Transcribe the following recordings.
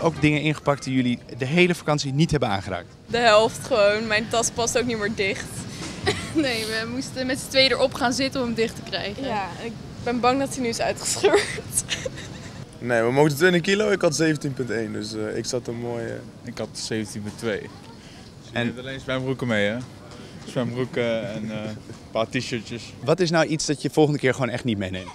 ook dingen ingepakt die jullie de hele vakantie niet hebben aangeraakt? De helft gewoon. Mijn tas past ook niet meer dicht. Nee, we moesten met z'n tweeën erop gaan zitten om hem dicht te krijgen. Ja, ik ben bang dat hij nu is uitgescheurd. Nee, we mochten 20 kilo, ik had 17,1, dus eh, ik zat er mooi... eh, Ik had 17 met 2. En- En alleen zwembroeken mee, hè? Zwembroeken en eh, een paar t-shirtjes. Wat is nou iets dat je volgende keer gewoon echt niet meeneemt?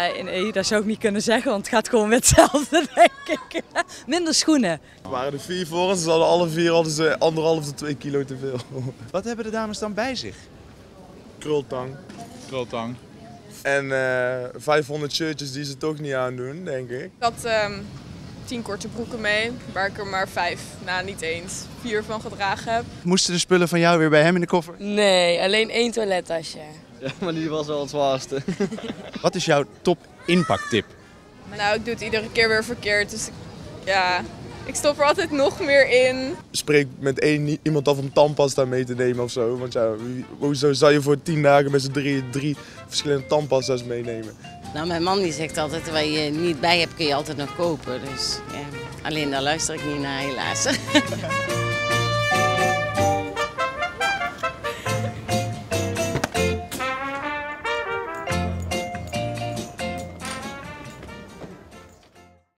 Nee, nee, dat zou ik niet kunnen zeggen, want het gaat gewoon met hetzelfde, denk ik. Minder schoenen. Er waren er vier voor ons, ze hadden alle vier hadden ze anderhalf tot twee kilo te veel. Wat hebben de dames dan bij zich? Krultang. Krultang. En eh 500 shirtjes die ze toch niet aandoen, denk ik. Ik had ehm, tien korte broeken mee, waar ik er maar vijf, nou niet eens, vier van gedragen heb. Moesten de spullen van jou weer bij hem in de koffer? Nee, alleen één toilettasje. Ja, maar die was wel het zwaarste. Wat is jouw top inpaktip? Nou, ik doe het iedere keer weer verkeerd, dus ik, ja, ik stop er altijd nog meer in. Spreek met één iemand af om tandpasta mee te nemen of zo. Want ja, hoezo zou je voor 10 dagen met z'n drie, drie verschillende tandpasta's meenemen? Nou, mijn man die zegt altijd, waar je niet bij hebt kun je altijd nog kopen. Dus ja, alleen daar luister ik niet naar helaas.